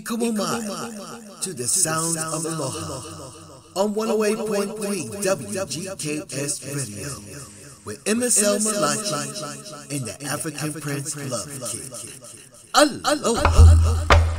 Ikumomai to the sound of aloha on 108.3 WGKS Radio with MSL Malachi and the African Prince Love Kid. Aloha.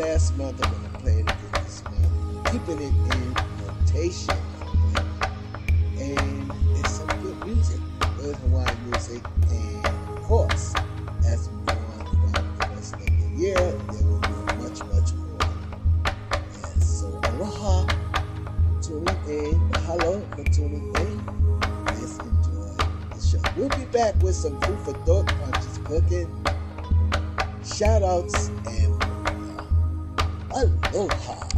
last month. I'm going to play it again this month. Keeping it in rotation. And it's some good music. There's Hawaiian music. And of course, as we go on throughout the rest of the year, there will be much, much more. And so, aloha tuning in. Mahalo for tuning in. Let's enjoy the show. We'll be back with some food for thought, conscious cooking, shout outs, 哦，好。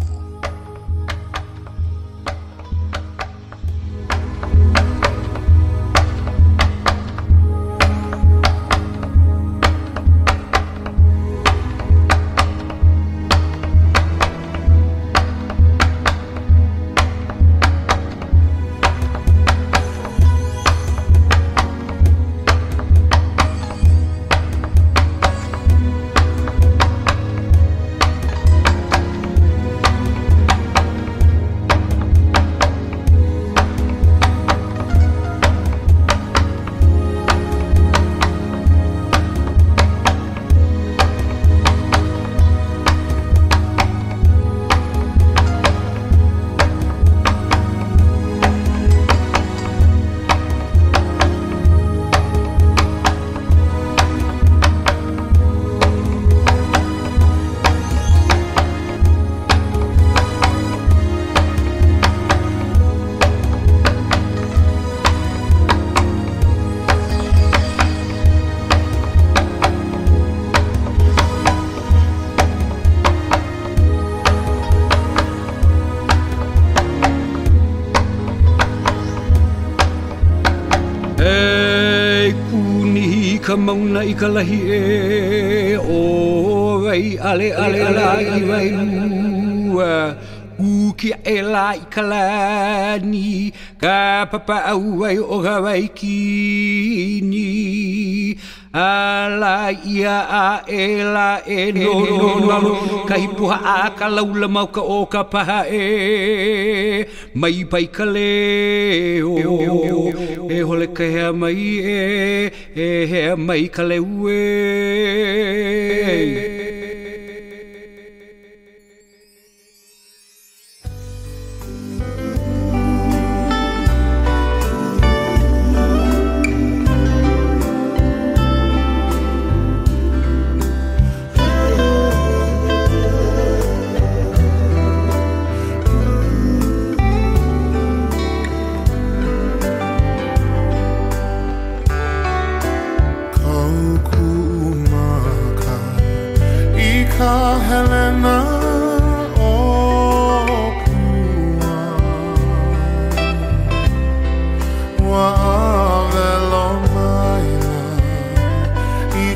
Ka mauna i ka lahi e. O wai ale ale ala i wai mua u ki e la i ka lani ka papa au wai o ga wai ki ni ala ia a e la e no no no ka hipuha a ka laula mau ka o ka paha e. Mai pai ka le o e hole ka hea mai e. E hea mai ka le ue Santa Helena oh, okuwa wa avelo maila i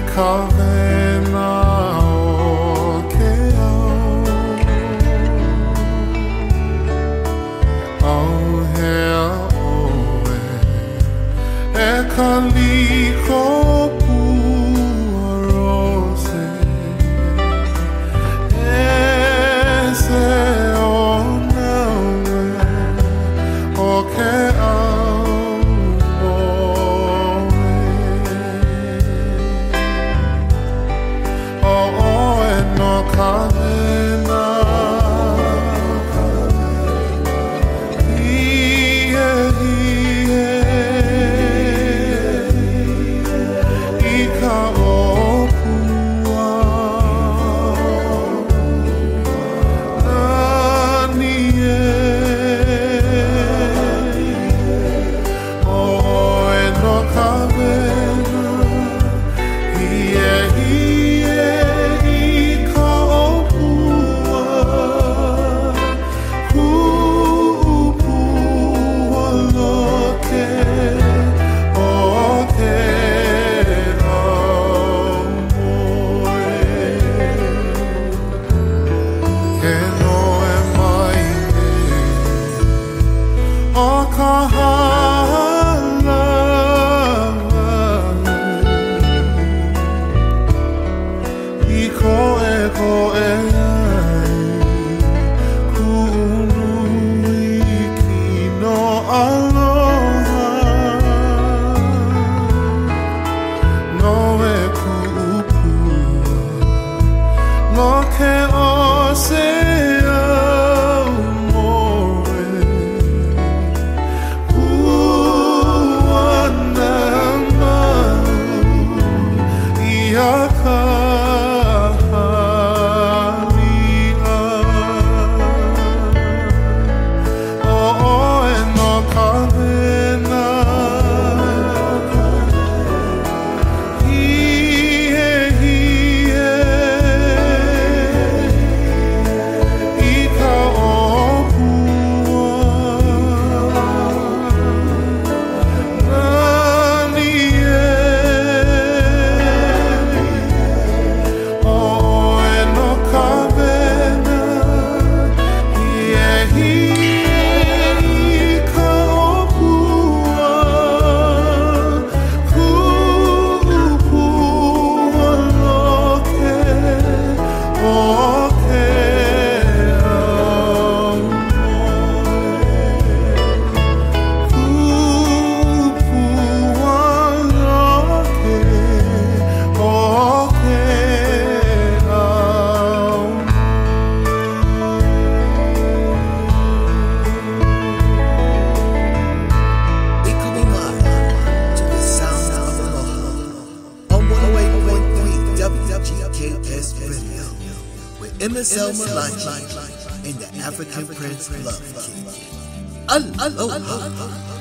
Selma Malachi and the African Prince Love Kid. Aloha.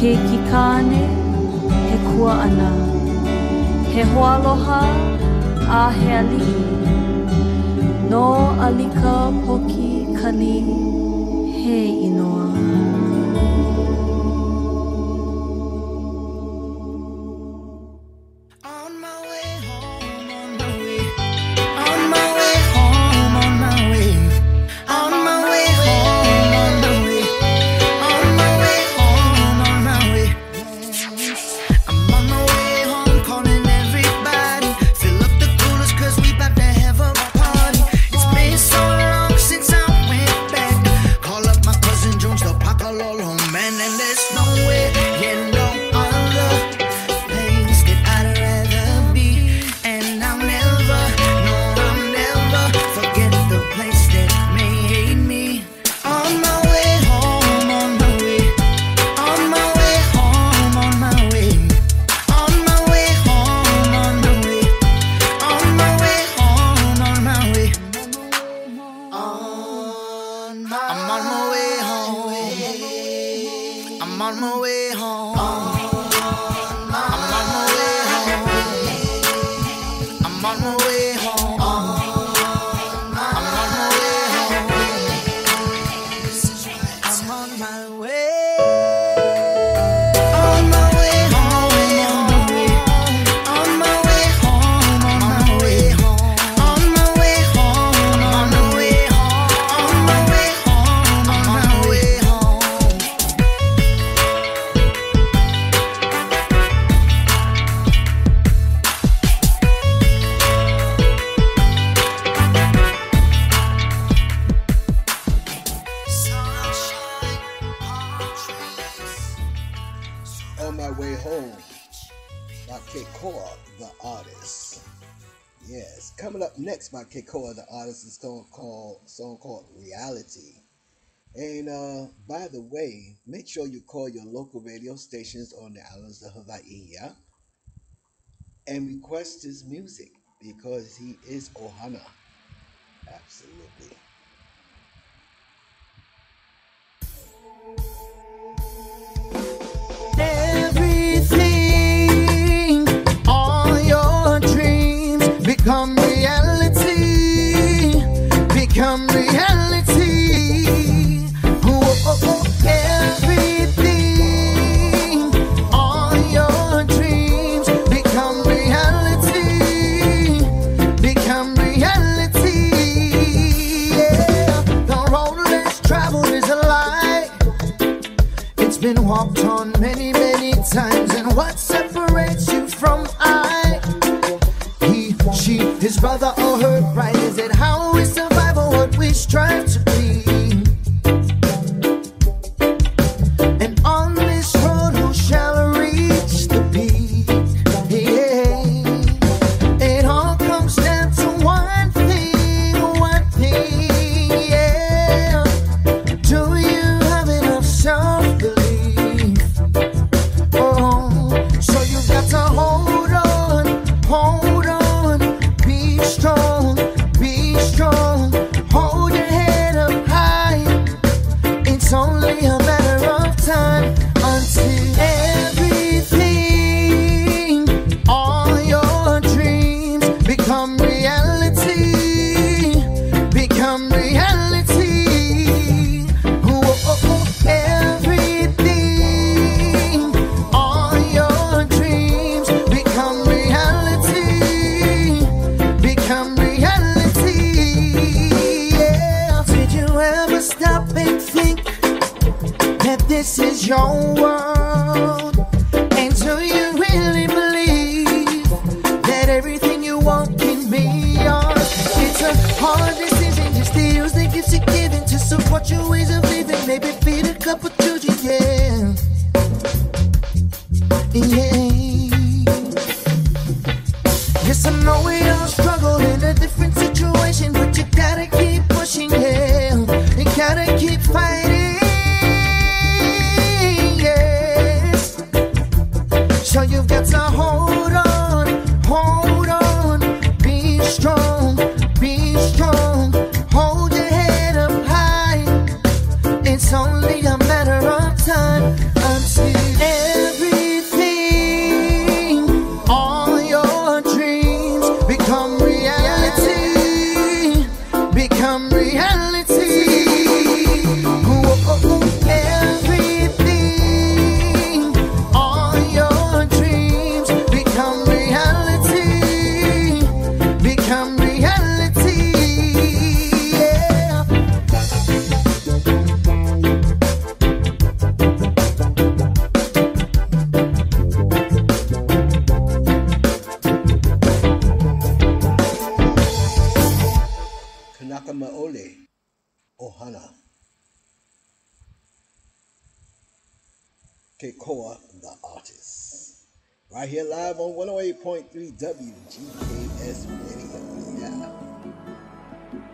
ke kikane he kua ana. He hoa a he ali no alika poki kani he inoa. Kekoa the Artist. Yes, coming up next by Kekoa the Artist is song called song called Reality. And uh, by the way, make sure you call your local radio stations on the islands of Hawaii, yeah? And request his music because he is Ohana. Absolutely. Become reality, become reality. Oh, everything, all your dreams become reality, become reality. Yeah, the road less traveled is a lie. It's been walked on many, many times. And what his brother, or her pride? Is it how we survive or what we strive to be? This is your world? And do you really believe that everything you want can be yours? It's a hard decision, just to use the gifts you're given to support your ways of living. Maybe feed a couple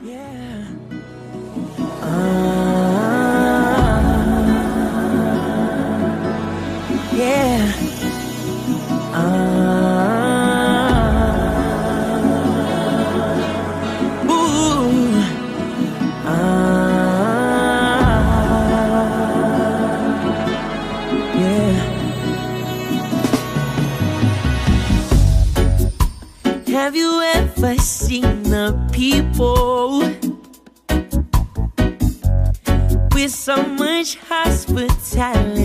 Yeah. Hospitality?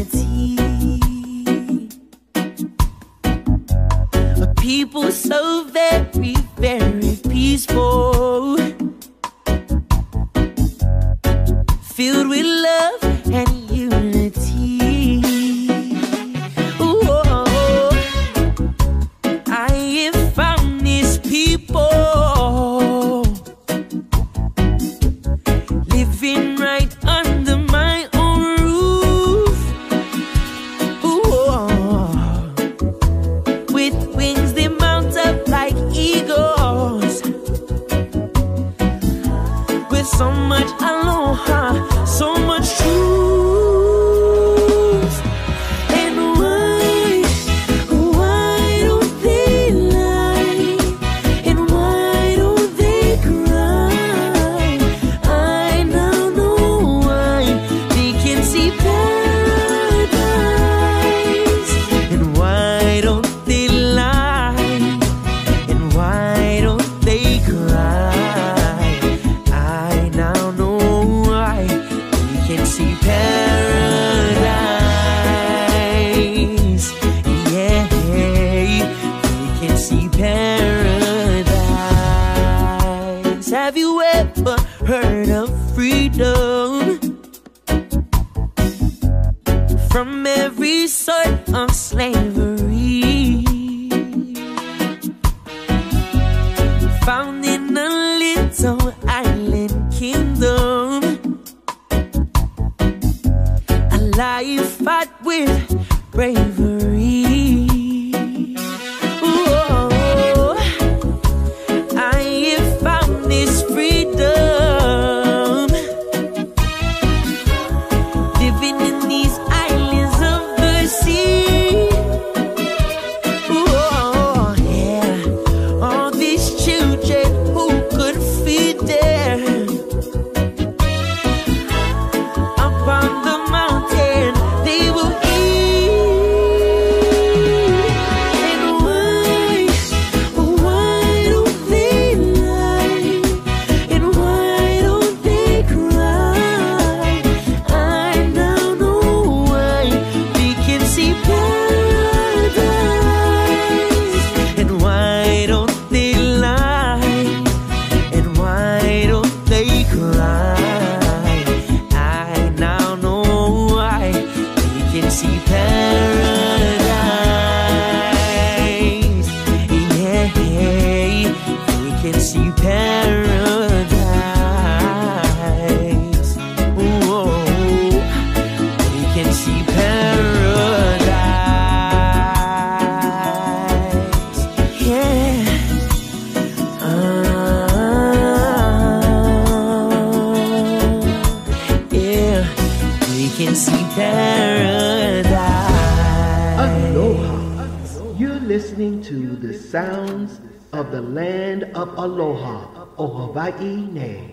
Hawaii nei,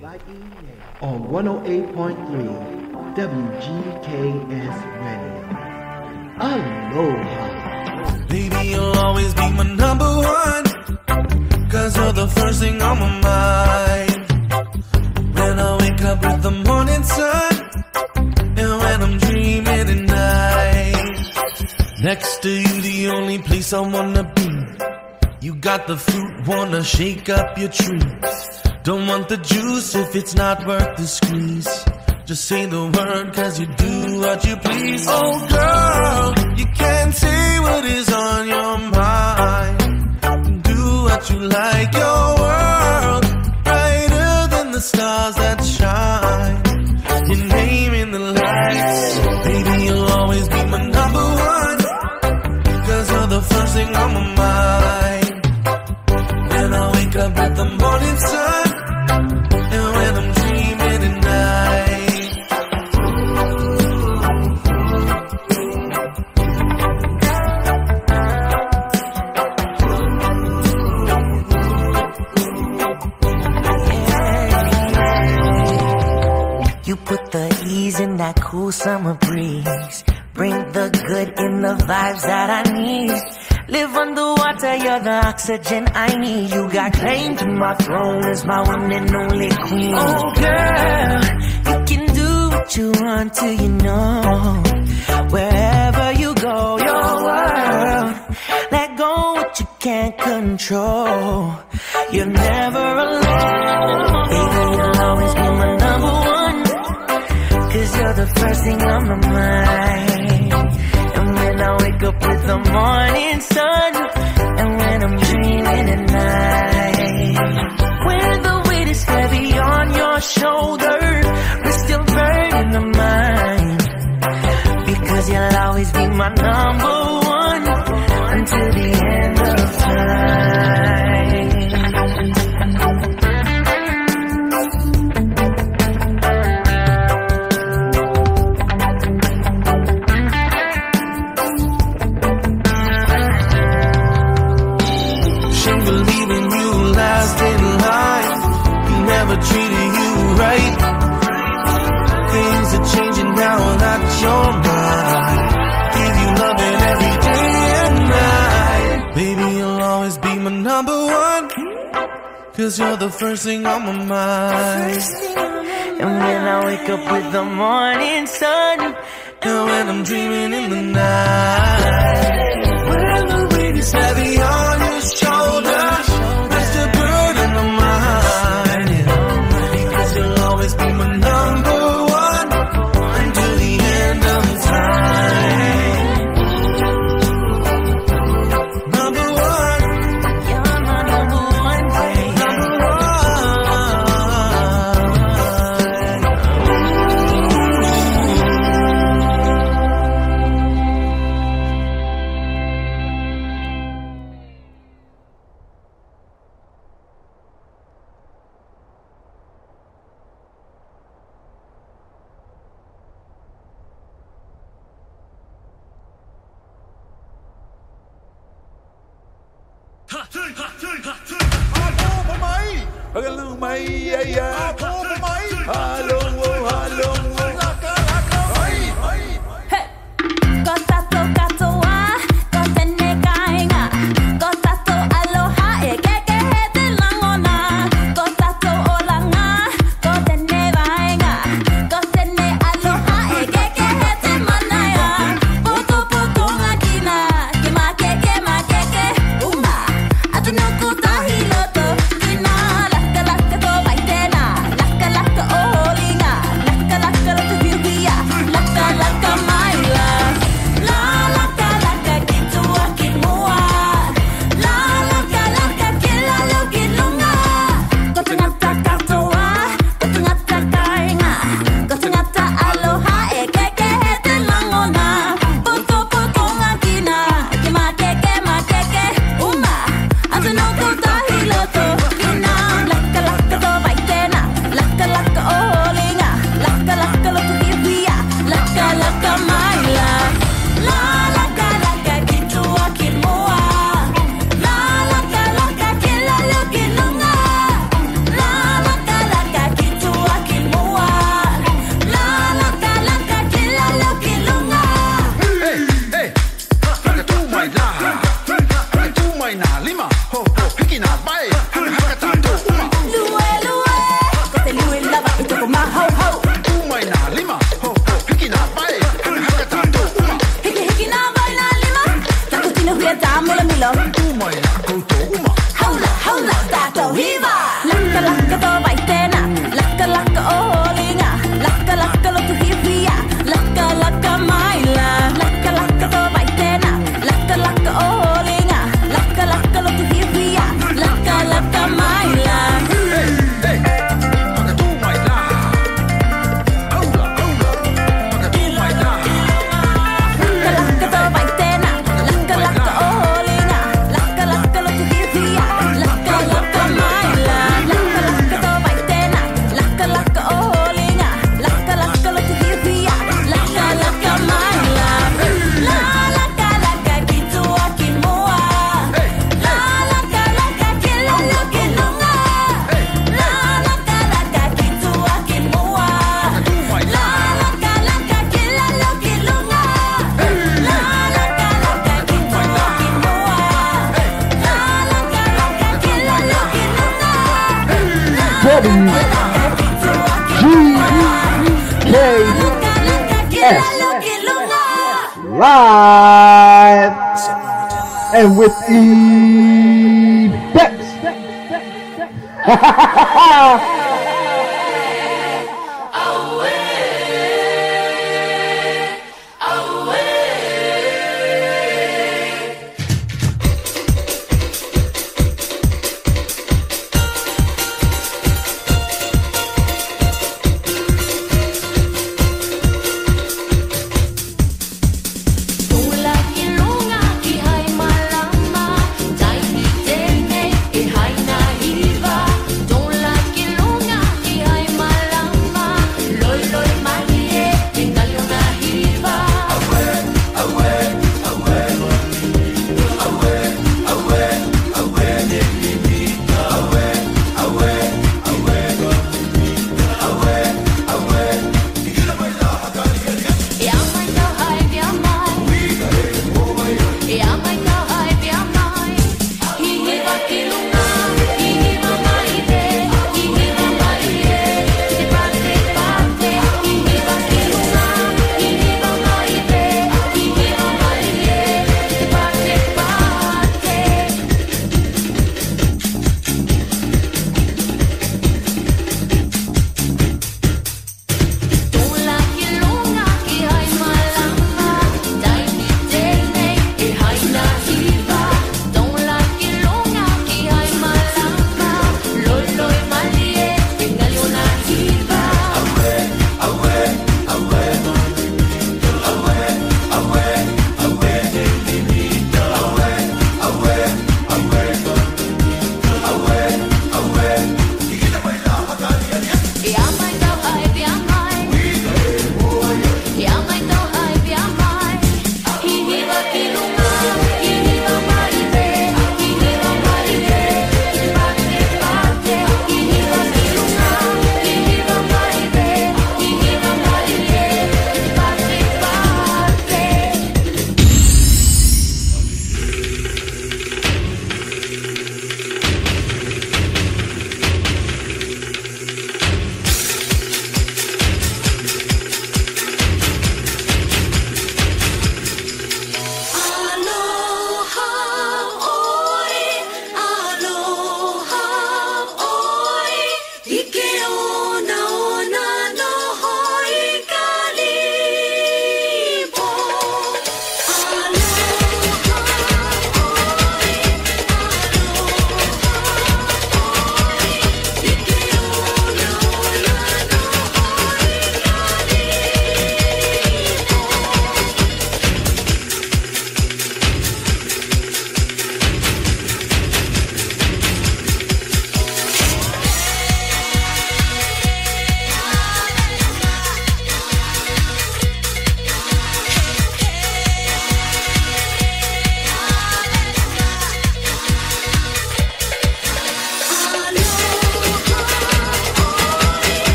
on 108.3 WGKS Radio. Aloha. Baby, you'll always be my number one. Cause you're the first thing on my mind. When I wake up with the morning sun. And when I'm dreaming at night. Next to you, the only place I wanna be. You got the fruit, wanna shake up your tree. Don't want the juice if it's not worth the squeeze. Just say the word, cause you do what you please. Oh girl, you can't say what is on your mind. Do what you like, your world brighter than the stars that shine. Your name in the lights, baby, you'll always be my number one. Cause you're the first thing on my mind. When I wake up with the morning sun, that cool summer breeze. Bring the good in the vibes that I need. Live underwater, you're the oxygen I need. You got claim to my throne as my one and only queen. Oh girl, you can do what you want to, you know. Wherever you go, your world. Let go what you can't control. You're never alone. You're the first thing on my mind. And when I wake up with the morning sun, and when I'm dreaming at night, when the weight is heavy on your shoulder, we're still burning the mind. Because you'll always be my number one until the end of time. on. Cause you're the first thing on my mind. And when I wake up with the morning sun. And when I'm dreaming in the night. When the rain is heavy on you.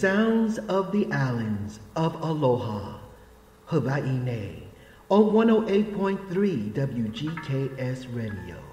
sounds of the islands of Aloha, Hawai'i, on 108.3 WGKS Radio.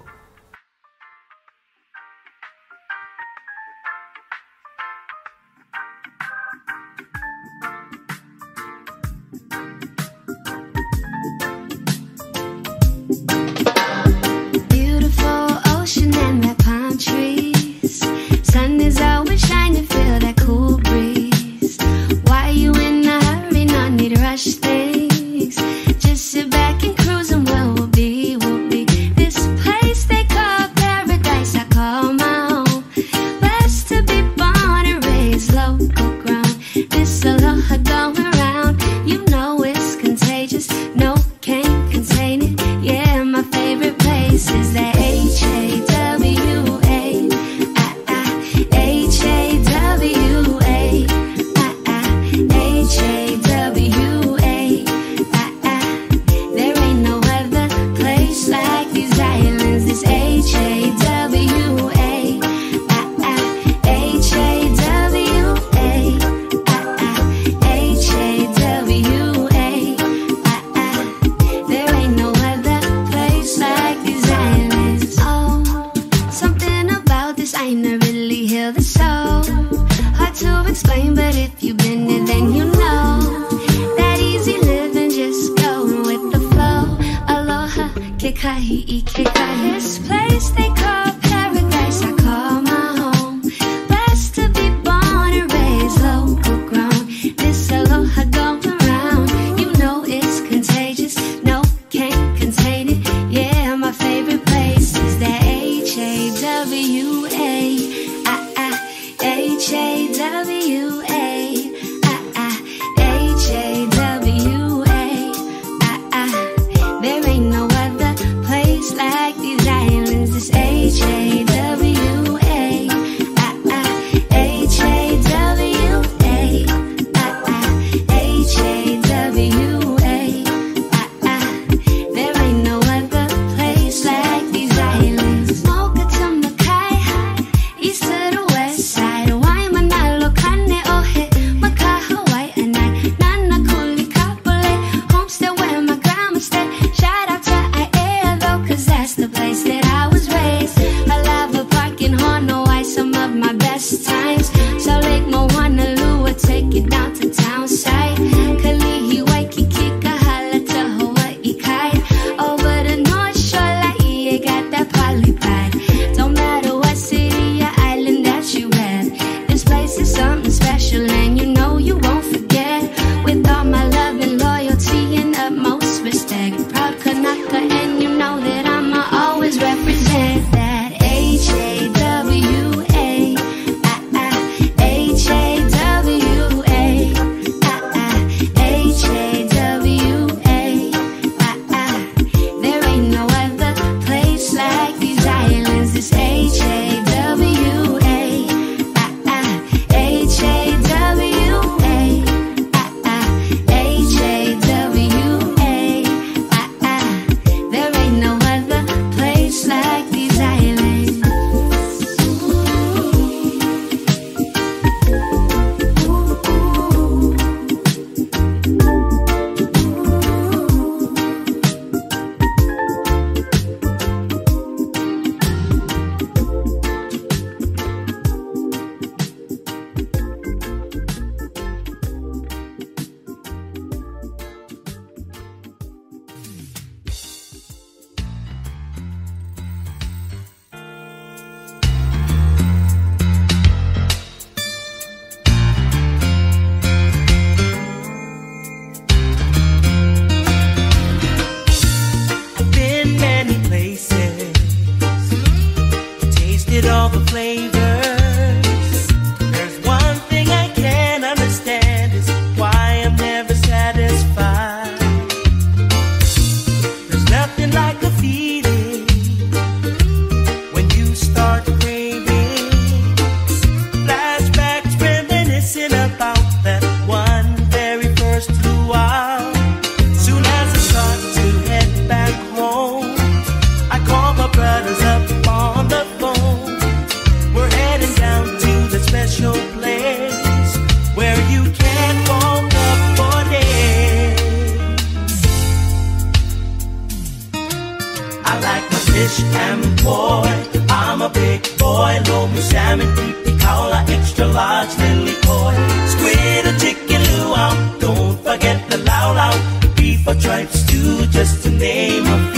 you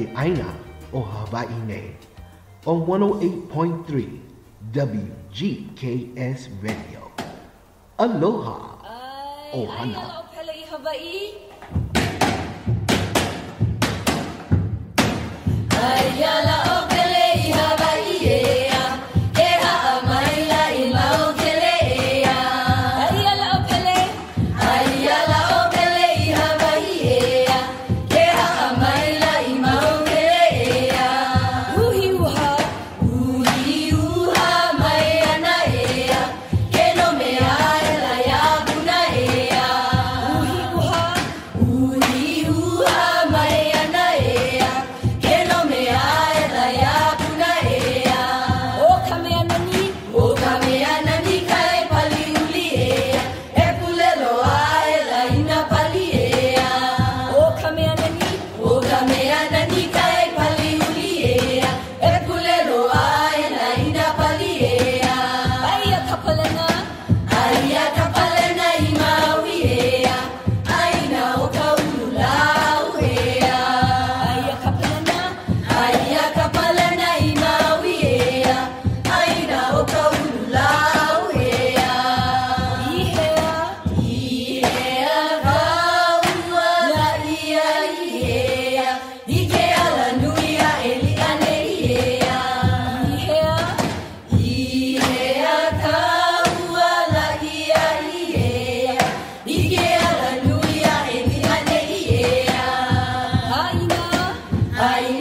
the Aina or Hawaii on 108.3 WGKS Radio. Aloha, Ohana. Ayala,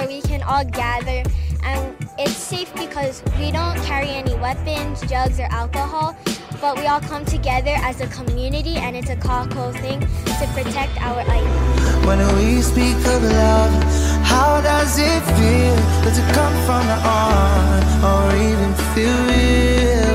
where we can all gather and it's safe because we don't carry any weapons, drugs, or alcohol, but we all come together as a community and it's a cool thing to protect our island. When we speak of love, how does it feel? Does it come from the heart or even feel real?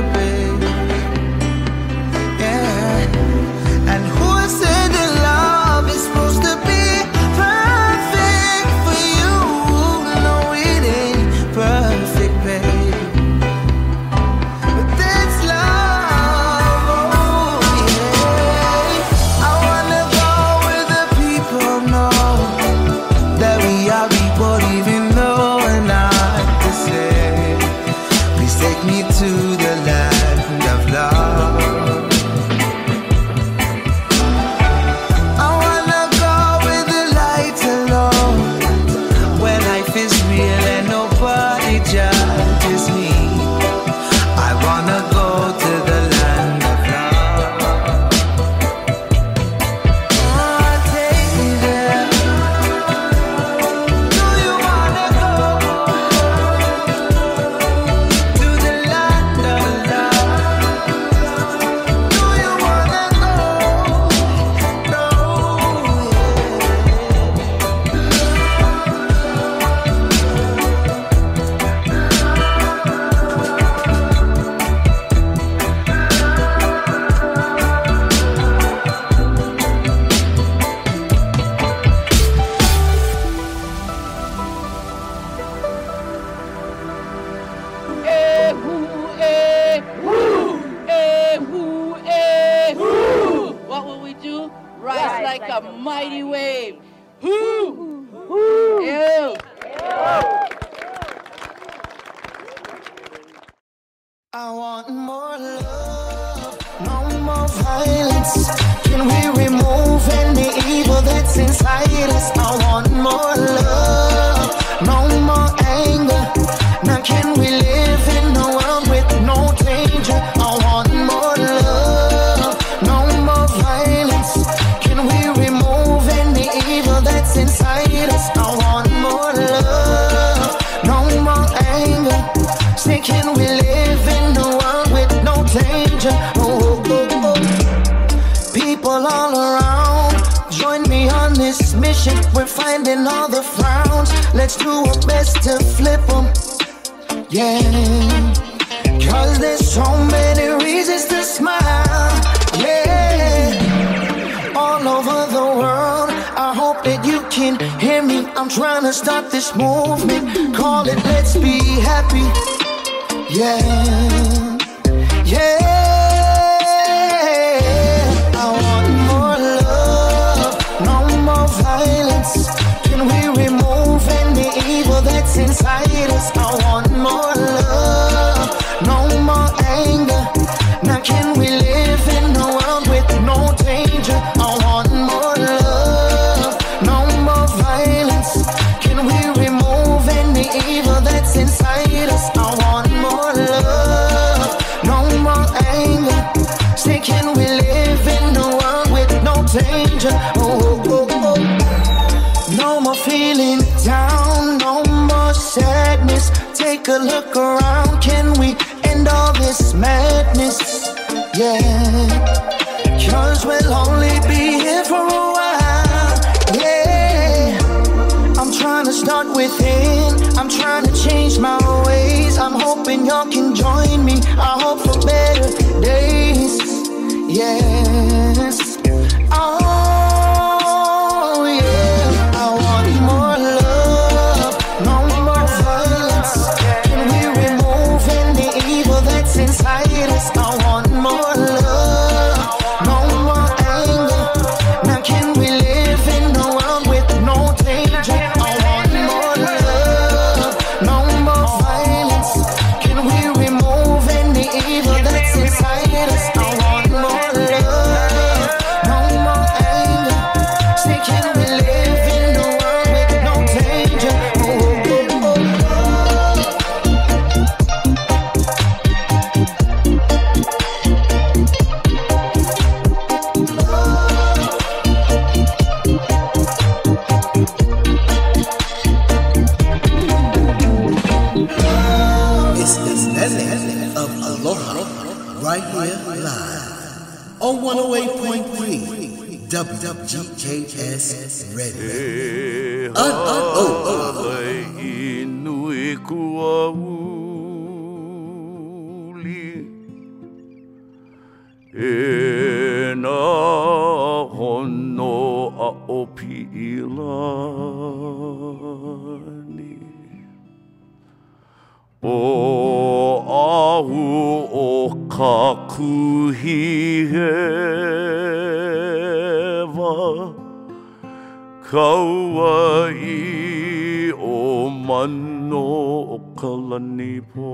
soldier. Oh, oh, oh, No more feeling down, no more sadness. Take a look around. Can we end all this madness? Yeah. Cause we'll only be here for a while. Yeah. I'm trying to start within. I'm trying to change my ways. I'm hoping y'all can join me. I hope for better days. Yes. Oh. iloni o au o kakuhi hewa kaua i o mano o kalani po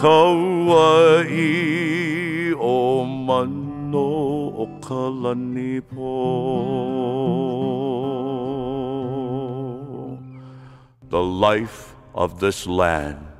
kaua i o mano Po. The life of this land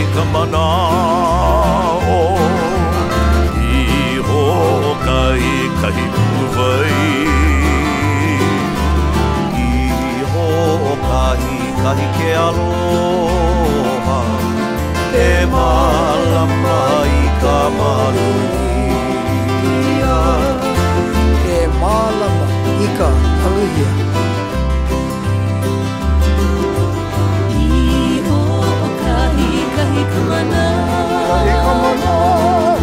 i ka mana o. I ho ka i kahi kuwai I ho ka i kahi ke aloha. E malama i ka maluia E malama i ka aluia yıkılana, yıkılana.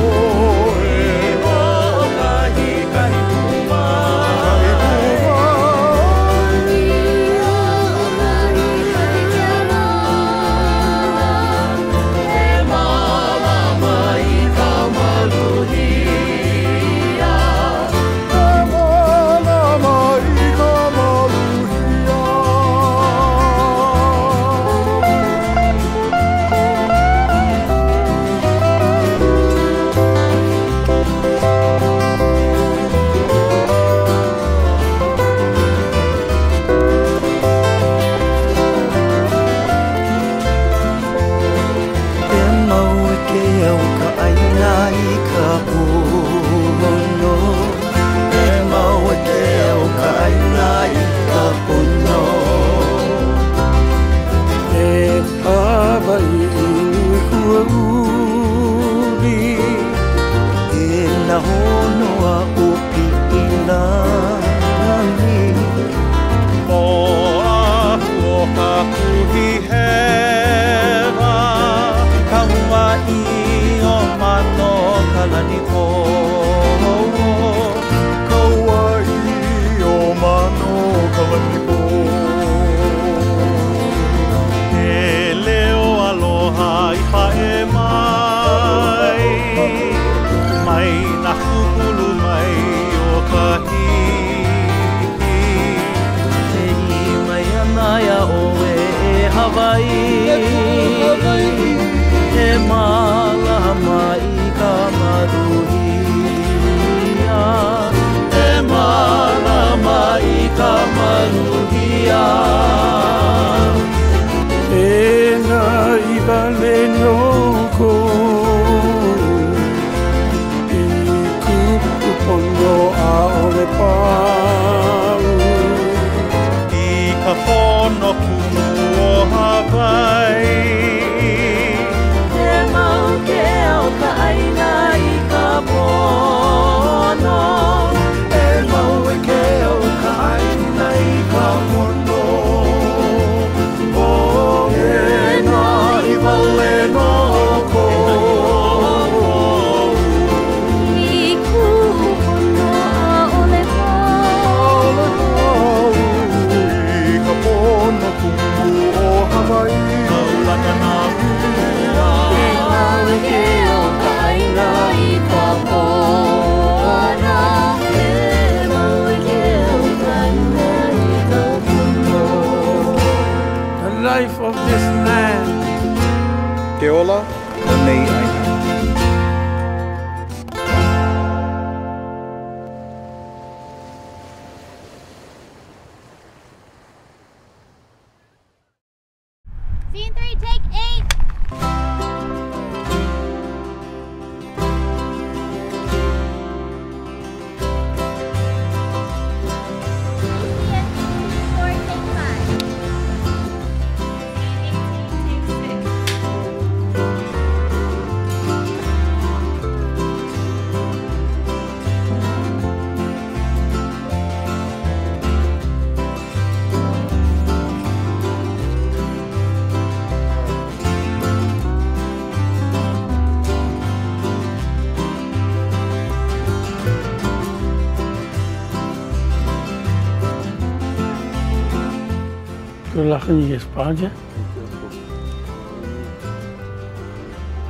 Good luck when you get project.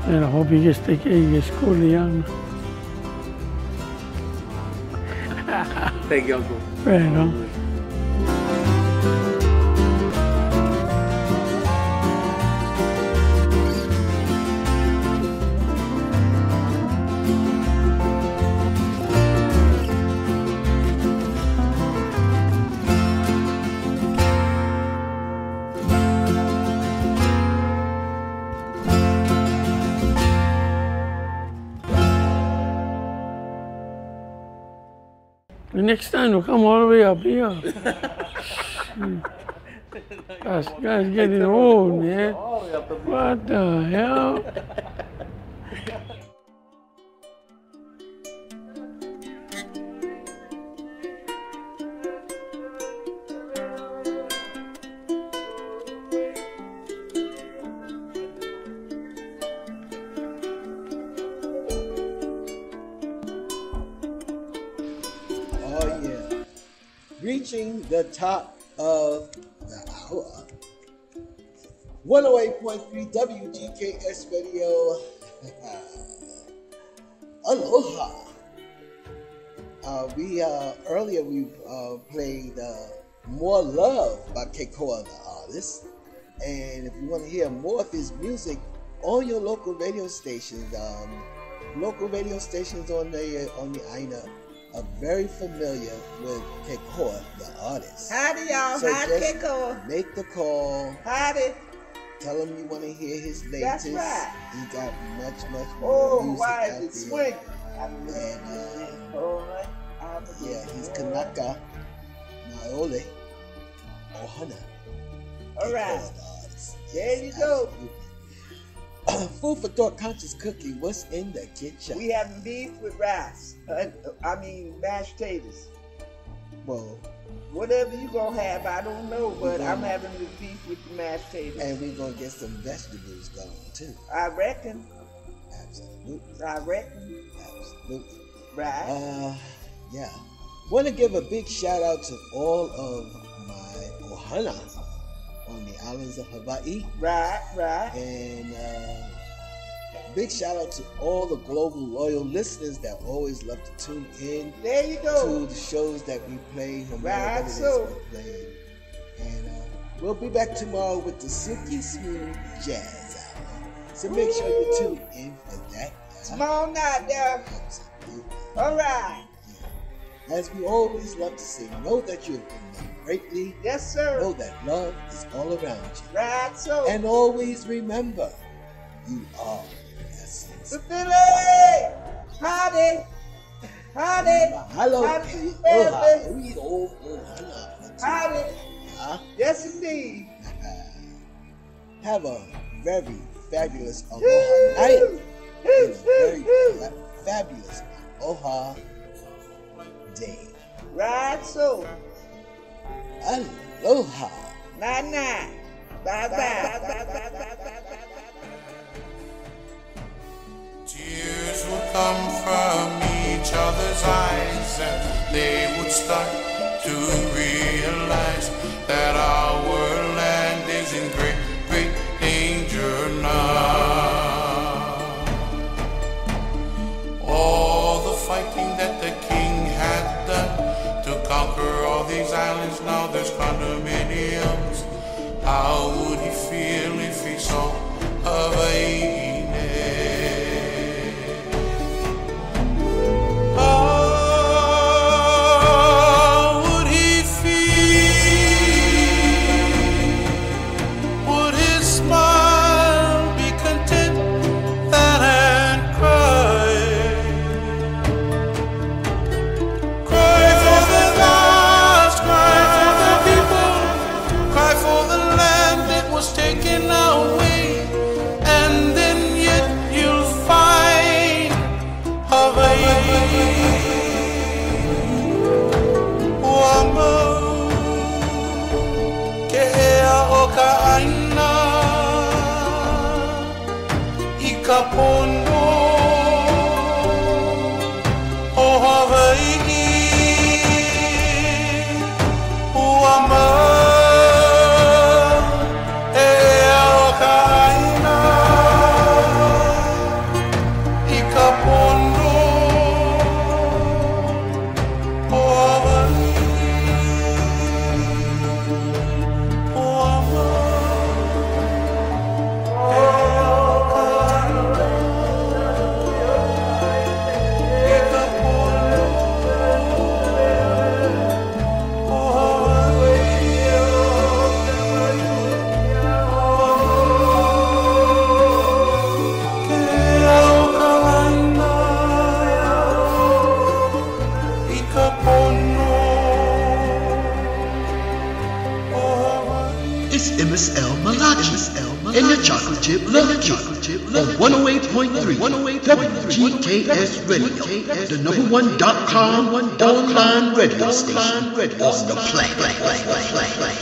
And I hope you get take care of your school young. Thank you, Uncle. Right on. Next time we'll come all the way up here. Guys, guys getting old, man. What the hell? the top of the hour. 108.3 WGKS Radio. Aloha. Uh, we uh, earlier we uh, played uh, "More Love" by Keikoa, the artist. And if you want to hear more of his music on your local radio stations, um, local radio stations on the on the Aina are very familiar with Keikoa, the artist. Howdy, y'all. So Howdy, just Keikoa. Make the call. Howdy. Tell him you want to hear his latest. That's right. He got much, much more Oh, music why out is it there. swing? And uh, All right. I'm yeah, he's Kanaka Naole Ohana. All right. There you go. Food for thought, conscious cooking. What's in the kitchen? We have beef with rice. Uh, I mean, mashed potatoes. Well, Whatever you gonna have, I don't know, but. I'm having the beef with the mashed potatoes. and we're gonna get some vegetables going too. I reckon. Absolutely. I reckon. Absolutely. Right. Uh, yeah. Want to give a big shout out to all of my ohana on the islands of Hawaii. Right, right. And uh, big shout out to all the global loyal listeners that always love to tune in There you go. to the shows that we play, no matter Right, what it is so. we play. And uh, we'll be back tomorrow with the silky smooth jazz hour. So make sure you tune in for that. Come on now, there. All right. As we always love to say, know that you have been loved greatly. Yes, sir. Know that love is all around you. Right, so. And always remember, you are essence. The Philly! Howdy! Howdy! Ah, hello. Howdy, Oh, hello. Howdy! Huh? Yes, indeed. Uh-huh. Have a very fabulous Aloha night. And a very fabulous Aloha day. Right, so. Aloha. Night, night. Bye, bye. Tears would come from each other's eyes, and they would start to realize that our land is in great, great islands, now online radio station on the planet.